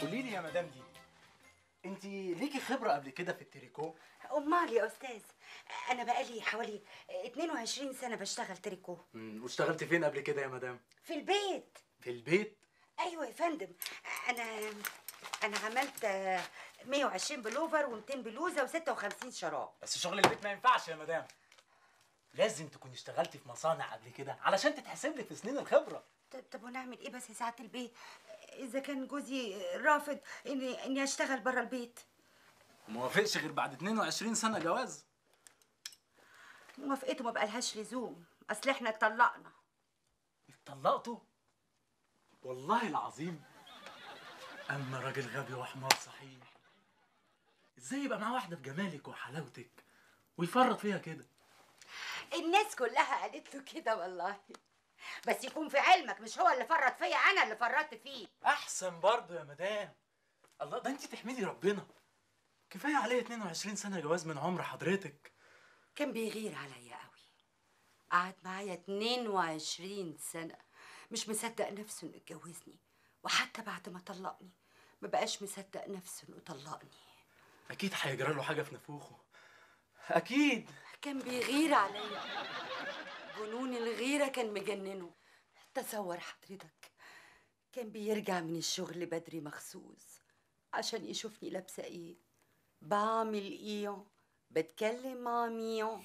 قولي لي يا مدام دي انت ليكي خبرة قبل كده في التريكو؟ أمال يا أستاذ أنا بقالي حوالي 22 سنة بشتغل تريكو. واشتغلت فين قبل كده يا مدام؟ في البيت. في البيت؟ أيوه يا فندم أنا أنا عملت آه، 120 بلوفر و200 بلوزة و56 شراب. بس شغل البيت ما ينفعش يا مدام. لازم تكوني اشتغلتي في مصانع قبل كده علشان تتحسب لك في سنين الخبرة. طب طب ونعمل إيه بس سعاده البيت؟ إذا كان جوزي رافض اني إني أشتغل بره البيت. وما وافقش غير بعد 22 سنة جواز. موافقته ما بقالهاش لزوم. أصل إحنا اتطلقنا. اتطلقتوا؟ والله العظيم. أما راجل غبي وحمار صحيح. إزاي يبقى معاه واحدة بجمالك وحلاوتك ويفرط فيها كده؟ الناس كلها قالت له كده والله. بس يكون في علمك مش هو اللي فرط فيا أنا اللي فرطت فيه. أحسن برضه يا مدام. الله ده انت تحمدي ربنا. كفاية عليا 22 سنة جواز من عمر حضرتك. كان بيغير عليا قوي. قعد معايا 22 سنة. مش مصدق نفسه إنه اتجوزني. وحتى بعد ما طلقني ما بقاش مصدق نفسه إنه طلقني. أكيد هيجرى له حاجة في نافوخه أكيد. كان بيغير عليا. جنون الغيرة كان مجننه. تصور حضرتك كان بيرجع من الشغل بدري مخصوص عشان يشوفني لابسة إيه. بعمل إيه؟ بتكلم مع مين؟